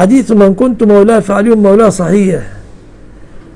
حديث من كنت مولاه فعلي مولاه صحيح.